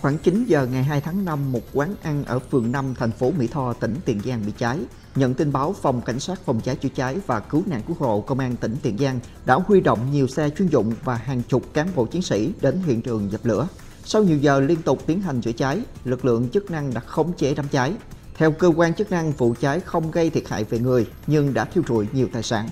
Khoảng 9 giờ ngày 2 tháng 5, một quán ăn ở phường 5, thành phố Mỹ Tho, tỉnh Tiền Giang bị cháy. Nhận tin báo, Phòng Cảnh sát Phòng cháy chữa cháy và Cứu nạn Cứu hộ Công an tỉnh Tiền Giang đã huy động nhiều xe chuyên dụng và hàng chục cán bộ chiến sĩ đến hiện trường dập lửa. Sau nhiều giờ liên tục tiến hành chữa cháy, lực lượng chức năng đã khống chế đám cháy. Theo cơ quan chức năng, vụ cháy không gây thiệt hại về người nhưng đã thiêu rụi nhiều tài sản.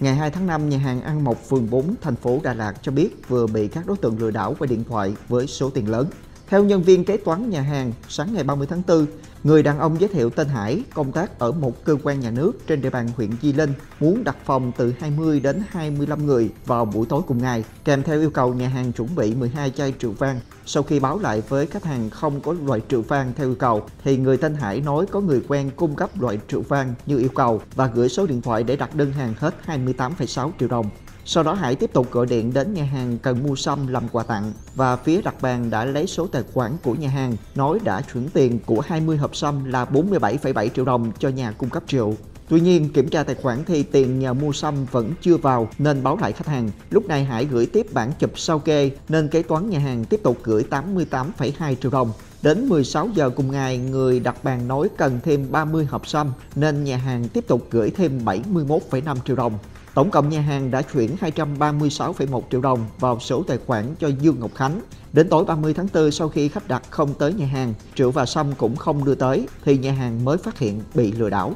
Ngày 2 tháng 5, nhà hàng Ăn Mộc phường 4, thành phố Đà Lạt cho biết vừa bị các đối tượng lừa đảo qua điện thoại với số tiền lớn. Theo nhân viên kế toán nhà hàng, sáng ngày 30 tháng 4, người đàn ông giới thiệu tên Hải công tác ở một cơ quan nhà nước trên địa bàn huyện Di Linh muốn đặt phòng từ 20 đến 25 người vào buổi tối cùng ngày, kèm theo yêu cầu nhà hàng chuẩn bị 12 chai rượu vang. Sau khi báo lại với khách hàng không có loại rượu vang theo yêu cầu, thì người tên Hải nói có người quen cung cấp loại rượu vang như yêu cầu và gửi số điện thoại để đặt đơn hàng hết 28,6 triệu đồng. Sau đó Hải tiếp tục gọi điện đến nhà hàng cần mua sâm làm quà tặng và phía đặt bàn đã lấy số tài khoản của nhà hàng nói đã chuyển tiền của 20 hộp sâm là 47,7 triệu đồng cho nhà cung cấp rượu. Tuy nhiên, kiểm tra tài khoản thì tiền nhà mua sâm vẫn chưa vào nên báo lại khách hàng. Lúc này Hải gửi tiếp bản chụp sao kê nên kế toán nhà hàng tiếp tục gửi 88,2 triệu đồng. Đến 16 giờ cùng ngày, người đặt bàn nói cần thêm 30 hộp sâm nên nhà hàng tiếp tục gửi thêm 71,5 triệu đồng. Tổng cộng nhà hàng đã chuyển 236,1 triệu đồng vào số tài khoản cho Dương Ngọc Khánh. Đến tối 30 tháng 4 sau khi khách đặt không tới nhà hàng, Triệu và sâm cũng không đưa tới thì nhà hàng mới phát hiện bị lừa đảo.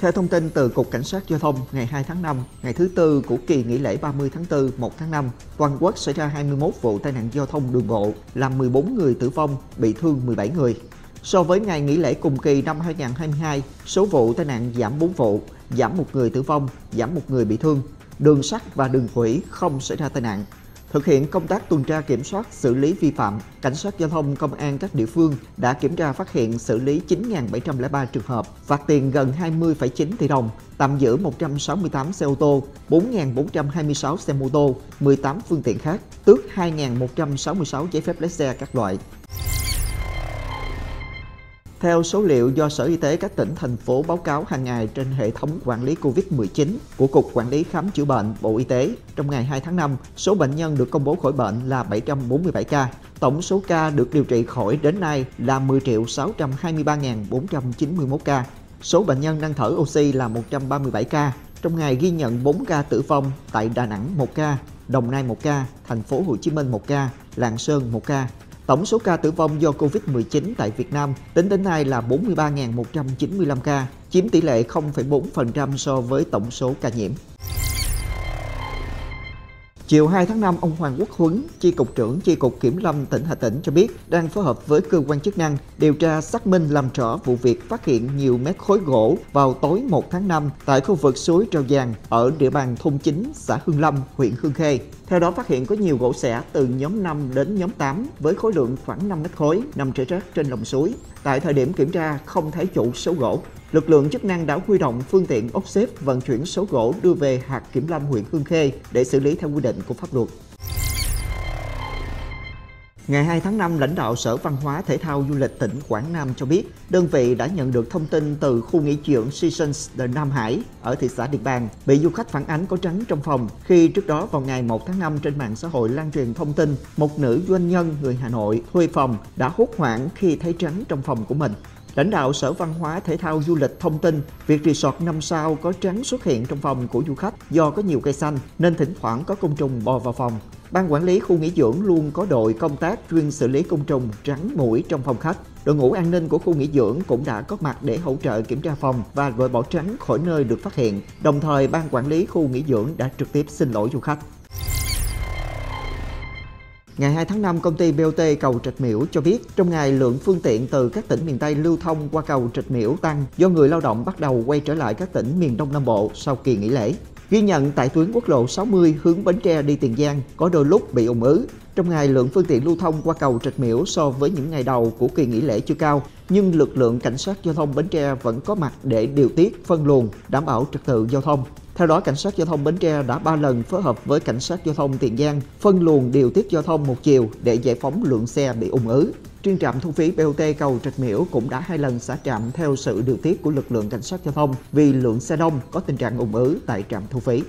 Theo thông tin từ Cục Cảnh sát Giao thông, ngày 2 tháng 5, ngày thứ tư của kỳ nghỉ lễ 30 tháng 4, 1 tháng 5, toàn quốc xảy ra 21 vụ tai nạn giao thông đường bộ, làm 14 người tử vong, bị thương 17 người. So với ngày nghỉ lễ cùng kỳ năm 2022, số vụ tai nạn giảm 4 vụ, giảm một người tử vong, giảm một người bị thương. Đường sắt và đường thủy không xảy ra tai nạn. Thực hiện công tác tuần tra kiểm soát xử lý vi phạm, cảnh sát giao thông công an các địa phương đã kiểm tra phát hiện xử lý 9.703 trường hợp, phạt tiền gần 20,9 tỷ đồng, tạm giữ 168 xe ô tô, 4.426 xe mô tô, 18 phương tiện khác, tước 2.166 giấy phép lái xe các loại. Theo số liệu do Sở Y tế các tỉnh, thành phố báo cáo hàng ngày trên hệ thống quản lý COVID-19 của Cục Quản lý Khám chữa bệnh Bộ Y tế, trong ngày 2 tháng 5, số bệnh nhân được công bố khỏi bệnh là 747 ca. Tổng số ca được điều trị khỏi đến nay là 10 623.491 ca. Số bệnh nhân đang thở oxy là 137 ca. Trong ngày ghi nhận 4 ca tử vong tại Đà Nẵng 1 ca, Đồng Nai 1 ca, thành phố Hồ Chí Minh 1 ca, Lạng Sơn 1 ca, Tổng số ca tử vong do Covid-19 tại Việt Nam tính đến nay là 43.195 ca, chiếm tỷ lệ 0,4% so với tổng số ca nhiễm. Chiều 2 tháng 5, ông Hoàng Quốc Huấn, Chi cục trưởng Chi cục Kiểm lâm tỉnh Hà Tĩnh cho biết đang phối hợp với cơ quan chức năng điều tra xác minh làm rõ vụ việc phát hiện nhiều mét khối gỗ vào tối 1 tháng 5 tại khu vực suối Trào Giàng ở địa bàn thôn 9, xã Hương Lâm, huyện Hương Khê. Theo đó phát hiện có nhiều gỗ xẻ từ nhóm 5 đến nhóm 8 với khối lượng khoảng 5 mét khối nằm trễ rác trên lòng suối. Tại thời điểm kiểm tra, không thấy chủ số gỗ. Lực lượng chức năng đã huy động phương tiện ốc xếp vận chuyển số gỗ đưa về hạt kiểm lâm huyện Hương Khê để xử lý theo quy định của pháp luật. Ngày 2 tháng 5, lãnh đạo Sở Văn hóa Thể thao Du lịch tỉnh Quảng Nam cho biết, đơn vị đã nhận được thông tin từ khu nghỉ dưỡng Seasons The Nam Hải ở thị xã Điện Bàn bị du khách phản ánh có trắng trong phòng khi trước đó vào ngày 1 tháng 5 trên mạng xã hội lan truyền thông tin một nữ doanh nhân người Hà Nội thuê phòng đã hốt hoảng khi thấy trắng trong phòng của mình. Lãnh đạo Sở Văn hóa Thể thao Du lịch thông tin việc resort 5 sao có trắng xuất hiện trong phòng của du khách do có nhiều cây xanh nên thỉnh thoảng có côn trùng bò vào phòng. Ban quản lý khu nghỉ dưỡng luôn có đội công tác chuyên xử lý côn trùng, rắn, mũi trong phòng khách. Đội ngũ an ninh của khu nghỉ dưỡng cũng đã có mặt để hỗ trợ kiểm tra phòng và gọi bỏ tránh khỏi nơi được phát hiện. Đồng thời, ban quản lý khu nghỉ dưỡng đã trực tiếp xin lỗi du khách. Ngày 2 tháng 5, công ty BOT cầu Trạch Miễu cho biết trong ngày lượng phương tiện từ các tỉnh miền Tây lưu thông qua cầu Trạch Miễu tăng do người lao động bắt đầu quay trở lại các tỉnh miền Đông Nam Bộ sau kỳ nghỉ lễ. Ghi nhận tại tuyến quốc lộ 60 hướng Bến Tre đi Tiền Giang có đôi lúc bị ủng ứ. Trong ngày lượng phương tiện lưu thông qua cầu Trạch Miễu so với những ngày đầu của kỳ nghỉ lễ chưa cao, nhưng lực lượng cảnh sát giao thông Bến Tre vẫn có mặt để điều tiết, phân luồng, đảm bảo trật tự giao thông. Theo đó, cảnh sát giao thông Bến Tre đã 3 lần phối hợp với cảnh sát giao thông Tiền Giang phân luồng điều tiết giao thông một chiều để giải phóng lượng xe bị ủng ứ. Riêng trạm thu phí BOT cầu Trạch Miễu cũng đã hai lần xả trạm theo sự điều tiết của lực lượng cảnh sát giao thông vì lượng xe đông có tình trạng ủng ứ tại trạm thu phí.